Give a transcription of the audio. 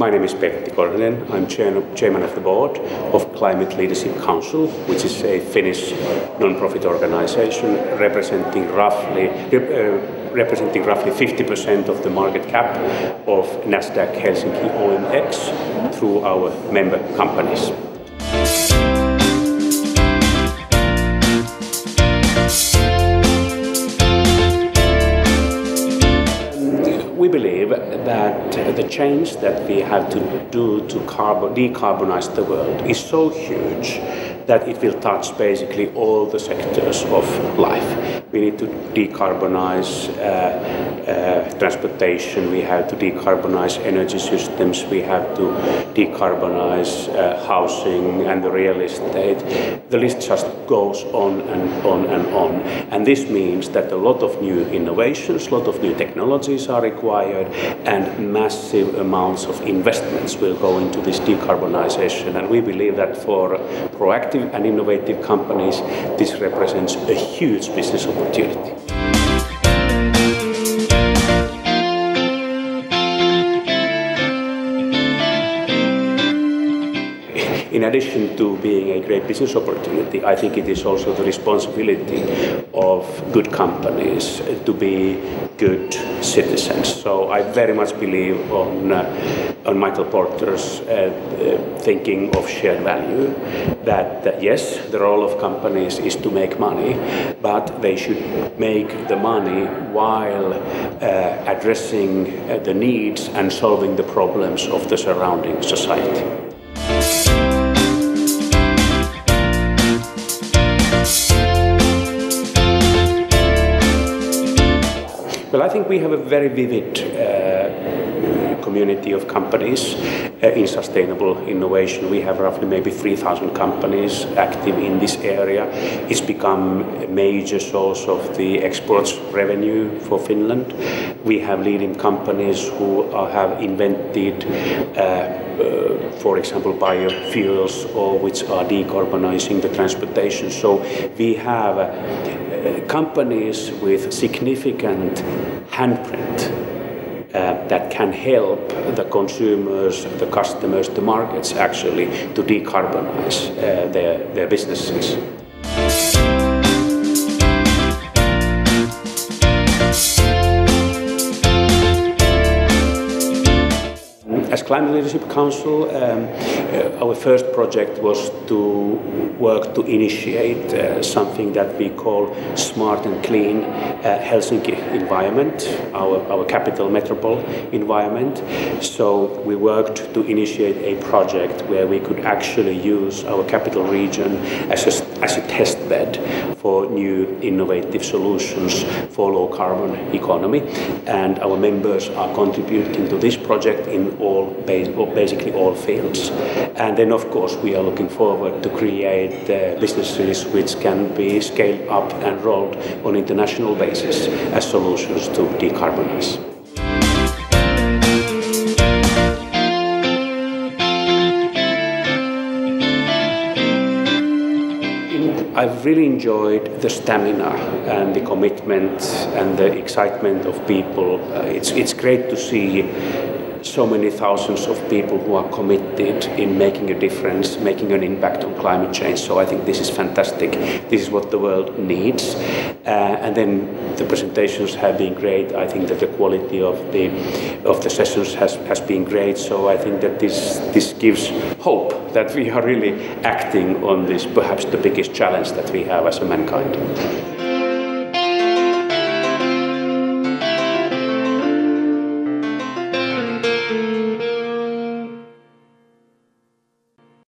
My name is Pertti Korhonen. I'm chairman of the board of Climate Leadership Council, which is a Finnish non-profit organization representing roughly uh, representing roughly 50% of the market cap of Nasdaq Helsinki OMX through our member companies. Believe that the change that we have to do to decarbonize the world is so huge that it will touch basically all the sectors of life. We need to decarbonize uh, uh, transportation, we have to decarbonize energy systems, we have to decarbonize uh, housing and the real estate. The list just goes on and on and on. And this means that a lot of new innovations, a lot of new technologies are required, and massive amounts of investments will go into this decarbonization. And we believe that for proactive and innovative companies, this represents a huge business opportunity. Addition to being a great business opportunity, I think it is also the responsibility of good companies to be good citizens. So I very much believe on, uh, on Michael Porter's uh, uh, thinking of shared value, that, yes, the role of companies is to make money, but they should make the money while uh, addressing uh, the needs and solving the problems of the surrounding society. Well, I think we have a very vivid community of companies uh, in sustainable innovation. We have roughly maybe 3,000 companies active in this area. It's become a major source of the exports revenue for Finland. We have leading companies who have invented uh, uh, for example, biofuels or which are decarbonizing the transportation. So we have uh, companies with significant handprint uh, that can help the consumers, the customers, the markets actually to decarbonize uh, their, their businesses. As Climate Leadership Council, um, uh, our first project was to work to initiate uh, something that we call smart and clean uh, Helsinki environment, our, our capital metropole environment. So we worked to initiate a project where we could actually use our capital region as a, as a test bed for new innovative solutions for low carbon economy. And our members are contributing to this project in all all basically all fields. And then, of course, we are looking forward to create businesses which can be scaled up and rolled on international basis as solutions to decarbonize. I've really enjoyed the stamina and the commitment and the excitement of people. Uh, it's, it's great to see so many thousands of people who are committed in making a difference, making an impact on climate change. So I think this is fantastic. This is what the world needs. Uh, and then the presentations have been great. I think that the quality of the of the sessions has, has been great. So I think that this this gives hope that we are really acting on this perhaps the biggest challenge that we have as a mankind.